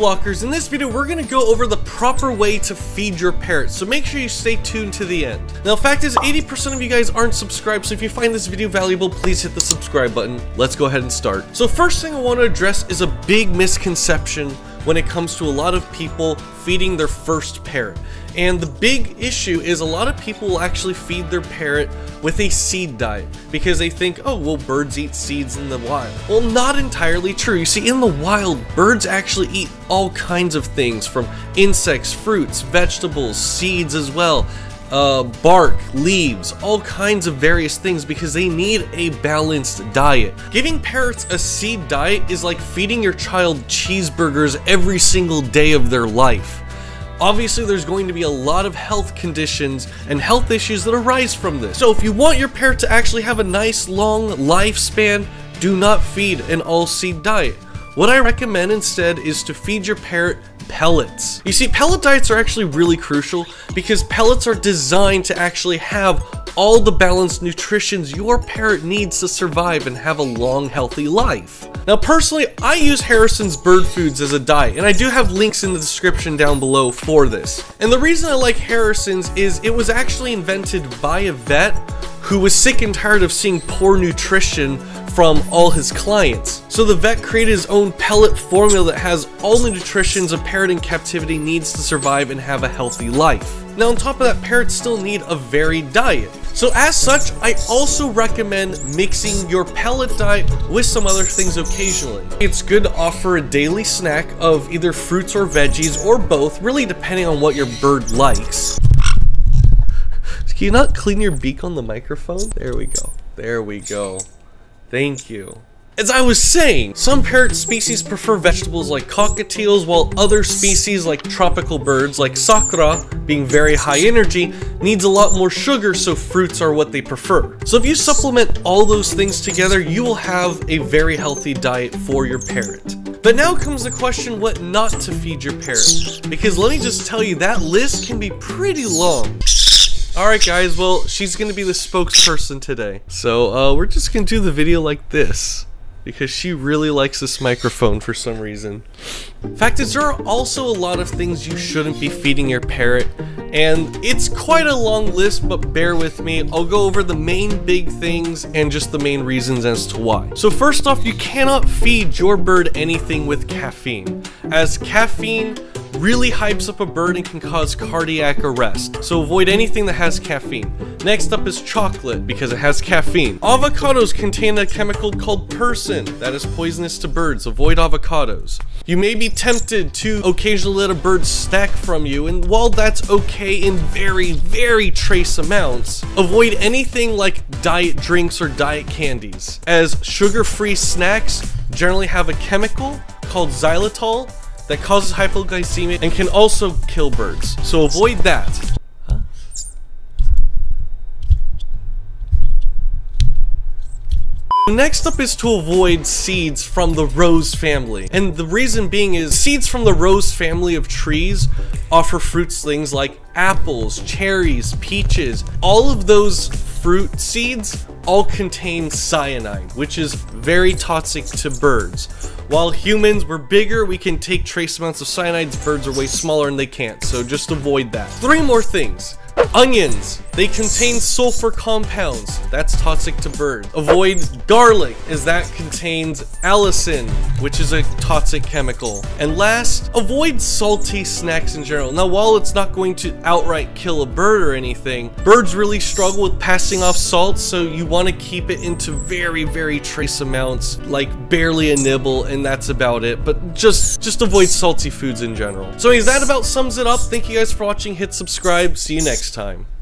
flockers, in this video we're going to go over the proper way to feed your parrot, so make sure you stay tuned to the end. Now fact is 80% of you guys aren't subscribed, so if you find this video valuable, please hit the subscribe button. Let's go ahead and start. So first thing I want to address is a big misconception when it comes to a lot of people feeding their first parrot. And the big issue is a lot of people will actually feed their parrot with a seed diet because they think, oh, well, birds eat seeds in the wild. Well, not entirely true. You see, in the wild, birds actually eat all kinds of things from insects, fruits, vegetables, seeds as well. Uh, bark, leaves, all kinds of various things because they need a balanced diet. Giving parrots a seed diet is like feeding your child cheeseburgers every single day of their life. Obviously, there's going to be a lot of health conditions and health issues that arise from this. So if you want your parrot to actually have a nice long lifespan, do not feed an all-seed diet. What I recommend instead is to feed your parrot pellets. You see, pellet diets are actually really crucial because pellets are designed to actually have all the balanced nutritions your parrot needs to survive and have a long, healthy life. Now, personally, I use Harrison's Bird Foods as a diet, and I do have links in the description down below for this. And the reason I like Harrison's is it was actually invented by a vet who was sick and tired of seeing poor nutrition from all his clients. So the vet created his own pellet formula that has all the nutritions a parrot in captivity needs to survive and have a healthy life. Now on top of that, parrots still need a varied diet. So as such, I also recommend mixing your pellet diet with some other things occasionally. It's good to offer a daily snack of either fruits or veggies or both, really depending on what your bird likes. Can you not clean your beak on the microphone? There we go. There we go. Thank you. As I was saying, some parrot species prefer vegetables like cockatiels, while other species like tropical birds like sakura, being very high energy, needs a lot more sugar so fruits are what they prefer. So if you supplement all those things together, you will have a very healthy diet for your parrot. But now comes the question what not to feed your parrot, because let me just tell you that list can be pretty long. Alright guys, well, she's gonna be the spokesperson today. So, uh, we're just gonna do the video like this. Because she really likes this microphone for some reason. Fact is, there are also a lot of things you shouldn't be feeding your parrot. And it's quite a long list, but bear with me. I'll go over the main big things and just the main reasons as to why. So first off, you cannot feed your bird anything with caffeine. As caffeine really hypes up a bird and can cause cardiac arrest, so avoid anything that has caffeine. Next up is chocolate, because it has caffeine. Avocados contain a chemical called persin that is poisonous to birds. Avoid avocados. You may be tempted to occasionally let a bird snack from you, and while that's okay in very, very trace amounts, avoid anything like diet drinks or diet candies, as sugar-free snacks generally have a chemical called xylitol that causes hypoglycemia and can also kill birds. So avoid that. Next up is to avoid seeds from the rose family. And the reason being is seeds from the rose family of trees offer fruits things like apples, cherries, peaches. All of those fruit seeds all contain cyanide, which is very toxic to birds. While humans, we're bigger, we can take trace amounts of cyanides, birds are way smaller and they can't, so just avoid that. Three more things. Onions, they contain sulfur compounds. That's toxic to birds. Avoid garlic, as that contains allicin, which is a toxic chemical. And last, avoid salty snacks in general. Now, while it's not going to outright kill a bird or anything, birds really struggle with passing off salt, so you want to keep it into very, very trace amounts, like barely a nibble, and that's about it. But just, just avoid salty foods in general. So, is that about sums it up? Thank you guys for watching. Hit subscribe. See you next time.